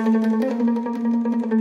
うん。